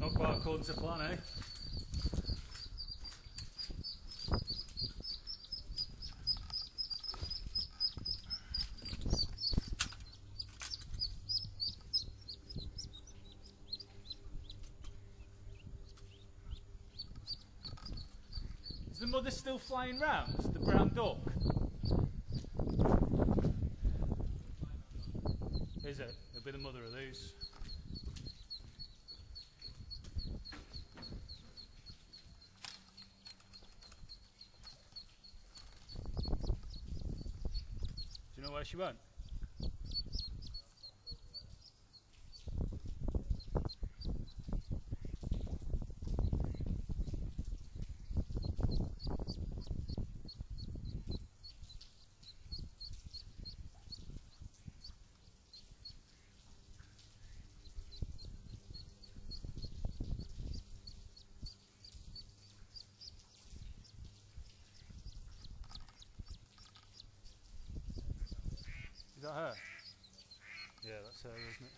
Not quite according to plan, eh? Is the mother still flying round? The brown duck? Is it? It'll be the mother of these. Where she went? Is that her? Yeah, that's her, isn't it?